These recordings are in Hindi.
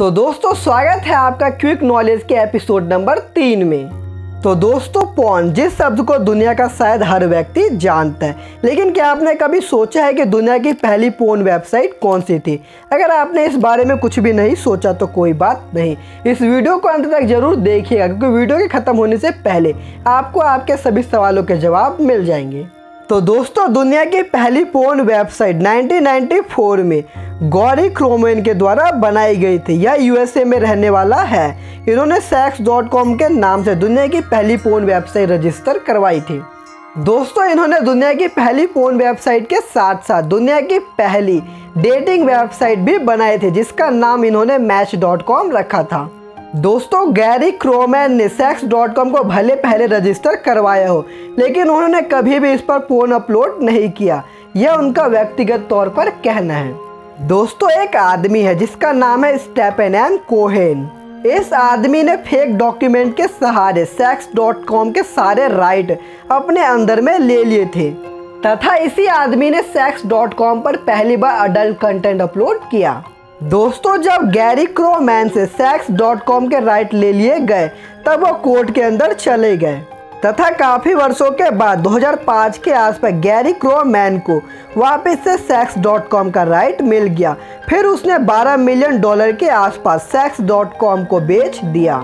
तो दोस्तों, स्वागत है आपका क्विक नॉलेज के एपिसोड नंबर तीन में। तो दोस्तों, पॉन, जिस शब्द को दुनिया का शायद हर व्यक्ति जानता है, लेकिन क्या आपने कभी सोचा है कि दुनिया की पहली पोन वेबसाइट कौन सी थी? अगर आपने इस बारे में कुछ भी नहीं सोचा तो कोई बात नहीं। इस वीडियो को अंत तक ज़रूर देखिएगा, क्योंकि वीडियो के ख़त्म होने से पहले आपको आपके सभी सवालों के जवाब मिल जाएँगे। तो दोस्तों, दुनिया की पहली पोन वेबसाइट 1994 में गौरी क्रोमेन के द्वारा बनाई गई थी। यह यूएसए में रहने वाला है। इन्होंने सेक्स डॉट कॉम के नाम से दुनिया की पहली पोन वेबसाइट रजिस्टर करवाई थी। दोस्तों, इन्होंने दुनिया की पहली पोन वेबसाइट के साथ साथ दुनिया की पहली डेटिंग वेबसाइट भी बनाई थी, जिसका नाम इन्होंने मैच डॉट कॉम रखा था। दोस्तों, गैरी क्रोमैन ने सेक्स डॉट कॉम को भले पहले रजिस्टर करवाया हो, लेकिन उन्होंने कभी भी इस पर फ़ोन अपलोड नहीं किया। यह उनका व्यक्तिगत तौर पर कहना है। दोस्तों, एक आदमी है जिसका नाम है स्टेपन एम कोहेन। इस आदमी ने फेक डॉक्यूमेंट के सहारे सेक्स डॉट कॉम के सारे राइट अपने अंदर में ले लिए थे। तथा इसी आदमी ने सेक्स डॉट कॉम पर पहली बार अडल्ट कंटेंट अपलोड किया। दोस्तों, जब गैरी क्रोमैन से सेक्स डॉट कॉम के राइट ले लिए गए, तब वो कोर्ट के अंदर चले गए। तथा काफ़ी वर्षों के बाद 2005 के आसपास गैरी क्रोमैन को वापस से सेक्स डॉट कॉम का राइट मिल गया। फिर उसने 12 मिलियन डॉलर के आसपास सेक्स डॉट कॉम को बेच दिया।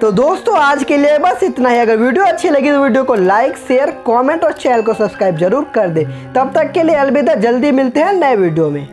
तो दोस्तों, आज के लिए बस इतना ही। अगर वीडियो अच्छी लगी तो वीडियो को लाइक शेयर कमेंट और चैनल को सब्सक्राइब ज़रूर कर दे। तब तक के लिए अलविदा। जल्दी मिलते हैं नए वीडियो में।